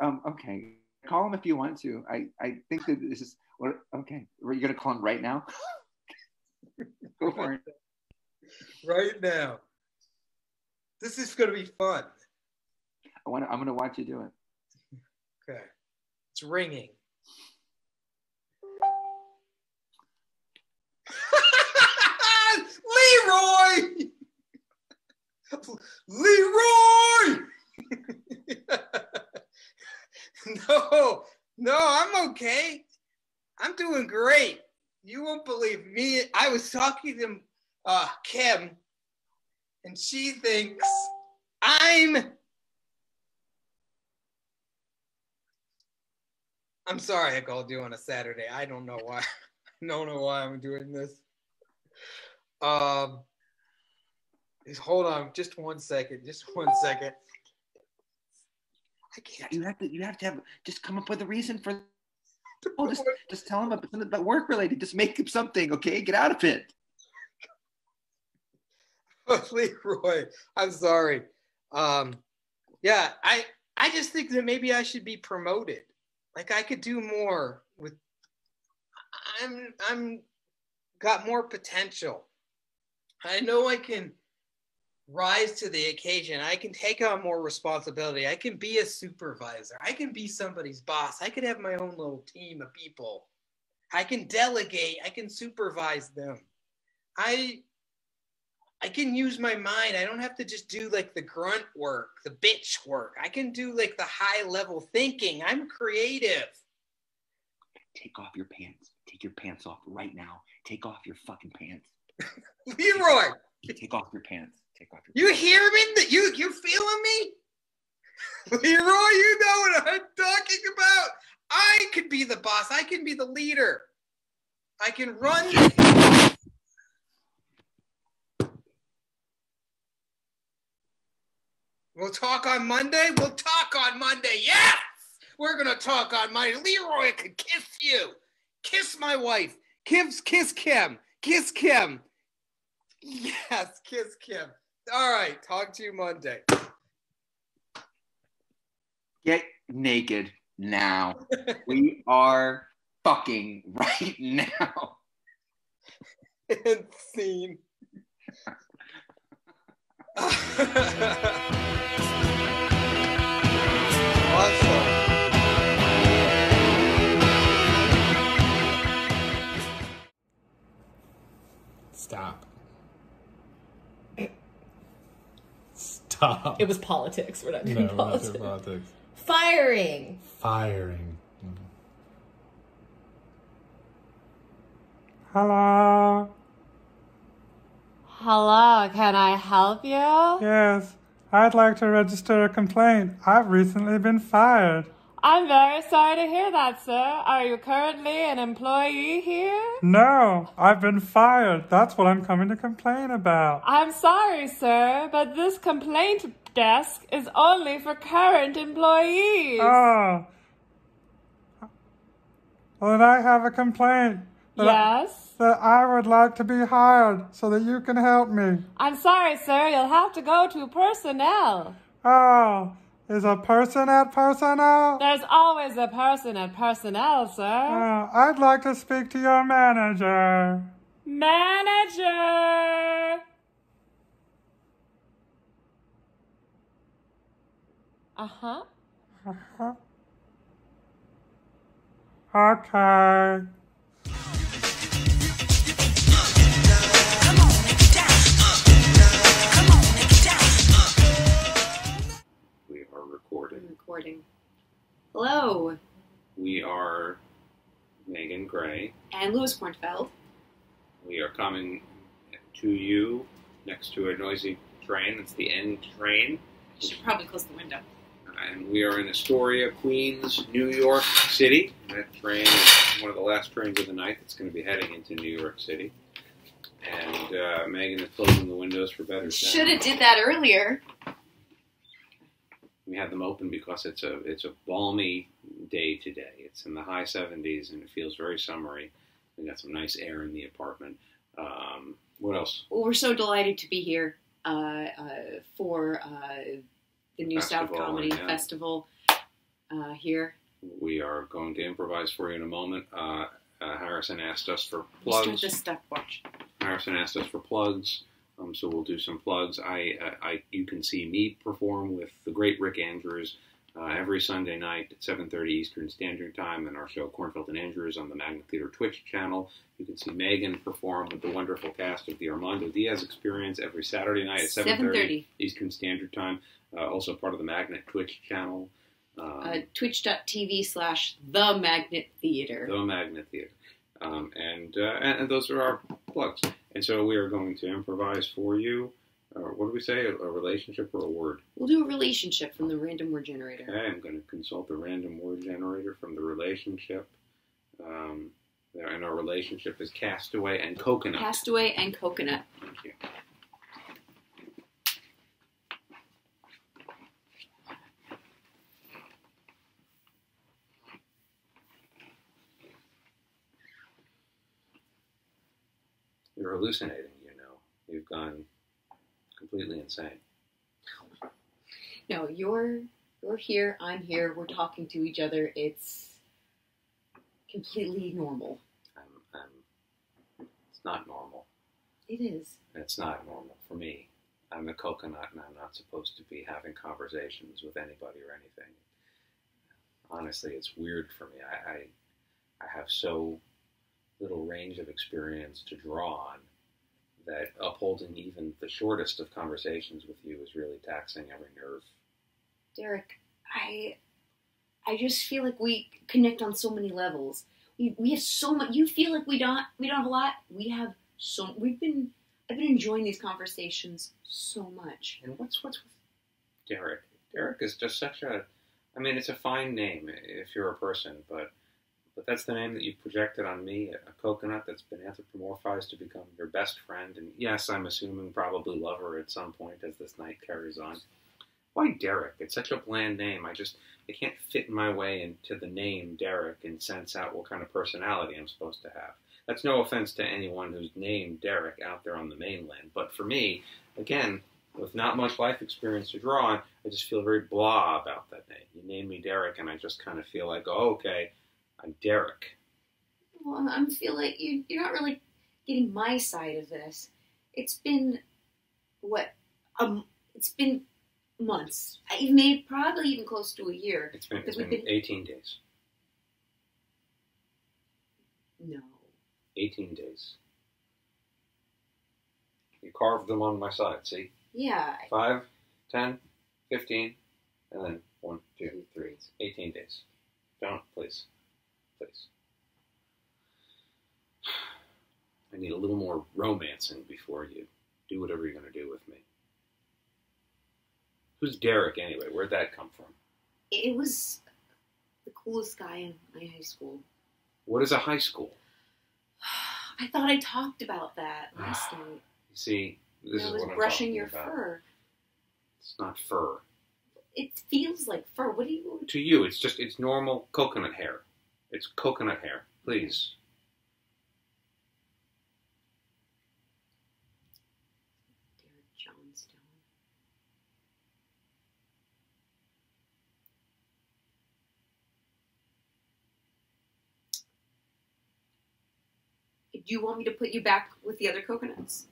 Um. Okay. Call him if you want to. I. I think that this is. What? Okay. Are you gonna call him right now? Go for it. Right now. This is gonna be fun. I want. To, I'm gonna watch you do it. Okay. It's ringing. Leroy! Leroy! no, no, I'm okay. I'm doing great. You won't believe me. I was talking to uh, Kim, and she thinks I'm. I'm sorry I called you on a Saturday. I don't know why. I don't know why I'm doing this. Um, just hold on, just one second, just one second. I can't. You have to. You have to have. Just come up with a reason for. Oh, just, just tell him about something about work related. Just make up something. Okay. Get out of it. Leroy, I'm sorry. Um, yeah, I I just think that maybe I should be promoted. Like I could do more with. I'm I'm got more potential. I know I can. rise to the occasion. I can take on more responsibility. I can be a supervisor. I can be somebody's boss. I could have my own little team of people. I can delegate. I can supervise them. I I can use my mind. I don't have to just do like the grunt work, the bitch work. I can do like the high level thinking. I'm creative. Take off your pants. Take your pants off right now. Take off your fucking pants. Leroy, Take off your pants. Take off your you hear me? You you feeling me? Leroy, you know what I'm talking about. I could be the boss. I can be the leader. I can run. We'll talk on Monday. We'll talk on Monday. Yes, we're gonna talk on Monday. Leroy could kiss you. Kiss my wife. Kiss, kiss Kim. Kiss Kim. Yes, kiss Kim. All right, talk to you Monday. Get naked now. we are fucking right now. and scene. Stop. Stop. It was politics. We're not No, doing we're not doing politics. Firing. Firing. Mm-hmm. Hello. Hello, can I help you? Yes, I'd like to register a complaint. I've recently been fired. I'm very sorry to hear that, sir. Are you currently an employee here? No, I've been fired. That's what I'm coming to complain about. I'm sorry, sir, but this complaint desk is only for current employees. Oh. Well, then I have a complaint. that I- Yes? that I would like to be hired so that you can help me. I'm sorry, sir. You'll have to go to personnel. Oh, is a person at personnel? There's always a person at personnel, sir. Oh, I'd like to speak to your manager. Manager! Uh-huh. Uh-huh. Okay. Recording. Hello, We are Megan Grey. and Louis Kornfeld. We are coming to you next to a noisy train. It's the N train. You Should probably close the window. And we are in Astoria, Queens, New York City. That train is one of the last trains of the night that's going to be heading into New York City. And uh, Megan is closing the windows for better sound. Should have did that earlier. We have them open because it's a it's a balmy day today. It's in the high 70s and it feels very summery. We got some nice air in the apartment. Um, what else? Well, we're so delighted to be here uh, uh, for uh, the New South Comedy yeah. Festival uh, here. We are going to improvise for you in a moment. Uh, uh, Harrison asked us for We'll start plugs. the stopwatch. Harrison asked us for plugs, um, so we'll do some plugs. I, uh, I, you can see me perform with the great Rick Andrews uh, every Sunday night at 7:30 Eastern Standard Time, and our show Kornfeld and Andrews on the Magnet Theater Twitch channel. You can see Megan perform with the wonderful cast of the Armando Diaz Experience every Saturday night at 7:30 7:30. Eastern Standard Time. Uh, also part of the Magnet Twitch channel. Um, Uh, Twitch.tv slash The Magnet Theater. the Magnet Theater. Um, and, uh, and and those are our plugs. And so we are going to improvise for you. Uh, what do we say? A, a relationship or a word? We'll do a relationship from the random word generator. Okay, I'm going to consult the random word generator from the relationship. Um, and our relationship is castaway and coconut. Castaway and coconut. Thank you. You're hallucinating, you know. You've gone completely insane. No, you're you're here, I'm here, we're talking to each other. It's completely normal. I'm, I'm, it's not normal. It is. It's not normal for me. I'm a coconut and I'm not supposed to be having conversations with anybody or anything. Honestly, it's weird for me. I, I, I have so little range of experience to draw on that upholding even the shortest of conversations with you is really taxing every nerve. Derek, I I just feel like we connect on so many levels. We we have so much. You feel like we don't we don't have a lot. We have so we've been I've been enjoying these conversations so much. And what's what's with Derek? Derek is just such a. I mean, it's a fine name if you're a person, but but that's the name that you've projected on me, a coconut that's been anthropomorphized to become your best friend, and yes, I'm assuming probably lover at some point as this night carries on. Why Derek? It's such a bland name. I just I can't fit my way into the name Derek and sense out what kind of personality I'm supposed to have. That's no offense to anyone who's named Derek out there on the mainland, but for me, again, with not much life experience to draw on, I just feel very blah about that name. You name me Derek, and I just kind of feel like, oh, okay, I'm Derek. Well, I feel like you you're not really getting my side of this. It's been what um it's been months. I made probably even close to a year. It's been, it's been been 18 days. no. 18 days. You carved them on my side, see? Yeah. Five, ten, fifteen, and then one, two, three, 18 days. Don't, please. Please. I need a little more romancing before you do whatever you're going to do with me. Who's Derek anyway? Where'd that come from? It was the coolest guy in my high school. What is a high school? I thought I talked about that ah, last night. You see, this I is was what I'm brushing your about. fur. It's not fur. It feels like fur. What do you? To you, it's just it's normal coconut hair. It's coconut hair. Please. Johnstone. Do you want me to put you back with the other coconuts?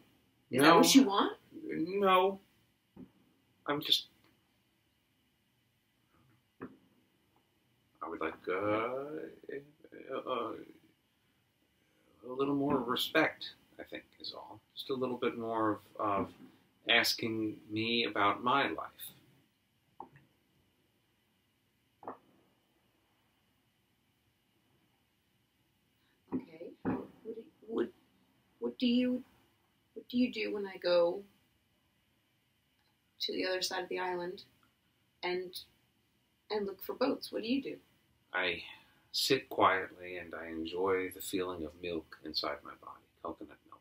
Is that No. what you want? No. I'm just. I would like uh, uh, a little more respect. I think is all. Just a little bit more of, of asking me about my life. Okay. What do, what, what do you what do you do when I go to the other side of the island and and look for boats? What do you do? I sit quietly and I enjoy the feeling of milk inside my body, coconut milk.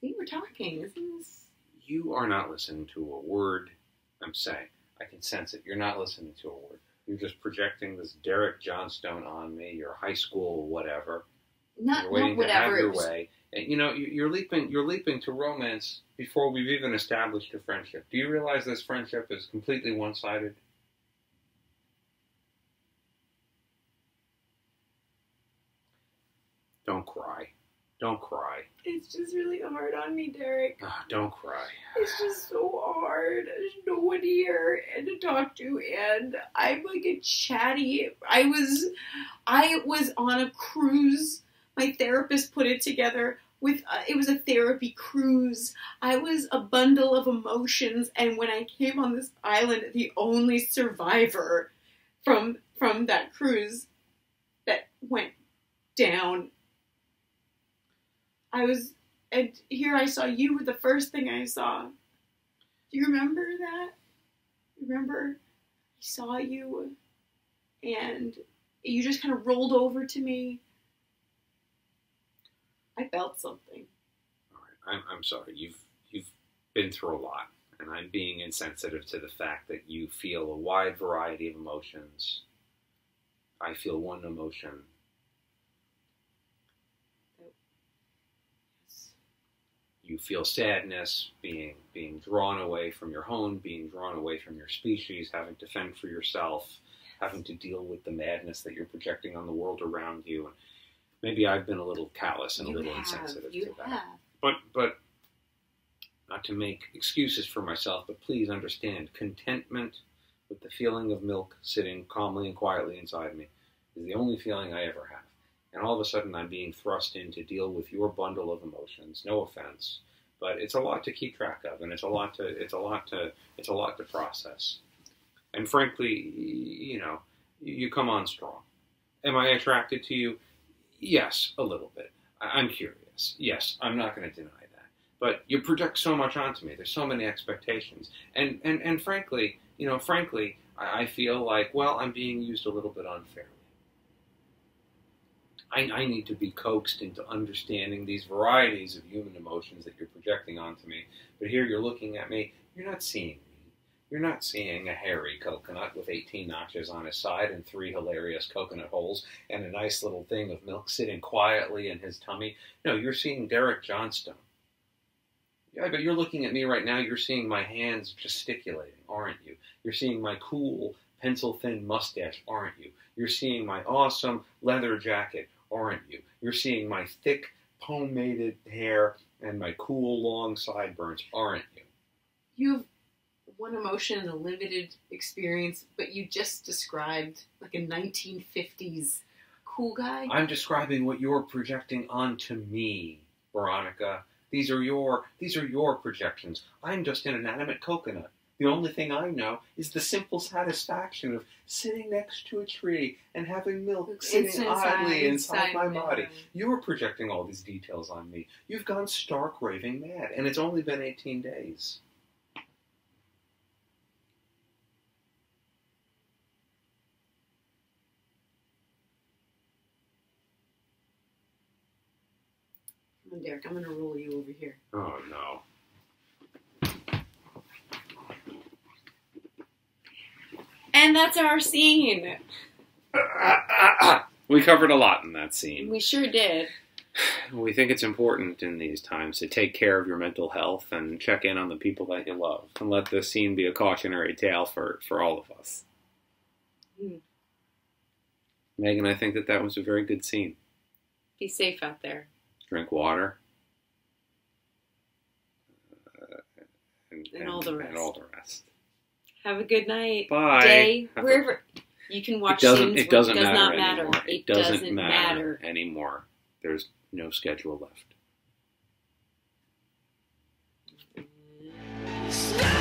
See, we're talking. Isn't this You are not listening to a word I'm saying. I can sense it. You're not listening to a word. You're just projecting this Derek Johnstone on me, your high school whatever. not you're waiting not whatever to have your was- way. And you know, you- you're leaping you're leaping to romance before we've even established a friendship. Do you realize this friendship is completely one sided? Don't cry. Don't cry. It's just really hard on me, Derek. Ah, don't cry. It's just so hard. There's no one here and to talk to, and I'm like a chatty. I was, I was on a cruise. My therapist put it together with. Uh, it was a therapy cruise. I was a bundle of emotions, and when I came on this island, the only survivor from from that cruise that went down. I was and here I saw you were the first thing I saw. Do you remember that? Remember? I saw you and you just kind of rolled over to me. I felt something. I'm, I'm sorry. You've you've been through a lot, and I'm being insensitive to the fact that you feel a wide variety of emotions. I feel one emotion. You feel sadness, being being drawn away from your home, being drawn away from your species, having to fend for yourself, having to deal with the madness that you're projecting on the world around you. And maybe I've been a little callous and a little have. insensitive You to that. have. But but not to make excuses for myself, but please understand contentment with the feeling of milk sitting calmly and quietly inside me is the only feeling I ever have. And all of a sudden, I'm being thrust in to deal with your bundle of emotions. No offense, but it's a lot to keep track of, and it's a lot to it's a lot to it's a lot to process. And frankly, you know, you come on strong. Am I attracted to you? Yes, a little bit. I'm curious. Yes, I'm not going to deny that. But you project so much onto me. There's so many expectations, and and and frankly, you know, frankly, I feel like well, I'm being used a little bit unfairly. I, I need to be coaxed into understanding these varieties of human emotions that you're projecting onto me. But here you're looking at me, you're not seeing me. You're not seeing a hairy coconut with 18 notches on his side and three hilarious coconut holes and a nice little thing of milk sitting quietly in his tummy. No, you're seeing Derek Johnstone. Yeah, but you're looking at me right now, you're seeing my hands gesticulating, aren't you? You're seeing my cool, pencil thin mustache, aren't you? You're seeing my awesome leather jacket, aren't you? You're seeing my thick, pomaded hair and my cool, long sideburns, aren't you? You have one emotion and a limited experience, but you just described like a 1950s cool guy. I'm describing what you're projecting onto me, Veronica. These are your these are your projections. I'm just an inanimate coconut. The only thing I know is the simple satisfaction of sitting next to a tree and having milk sitting inside- idly inside, inside my me. body. You're projecting all these details on me. You've gone stark raving mad, and it's only been 18 days. Come on, Derek, I'm gonna roll you over here. Oh no. And that's our scene. We covered a lot in that scene. We sure did. We think it's important in these times to take care of your mental health and check in on the people that you love, and let this scene be a cautionary tale for, for all of us. Mm. Megan, I think that that was a very good scene. Be safe out there. Drink water. Uh, and, And all the rest. And all the rest. Have a good night. Bye. Day. Have a- Wherever you can watch it doesn't, scenes it doesn't it does matter not matter. anymore. It doesn't, doesn't matter, matter. anymore. There's no schedule left. Stop!